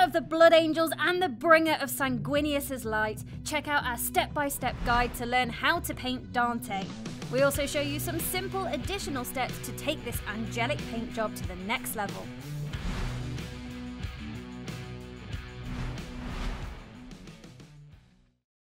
of the Blood Angels and the bringer of Sanguinius's light, check out our step by step guide to learn how to paint Dante. We also show you some simple additional steps to take this angelic paint job to the next level.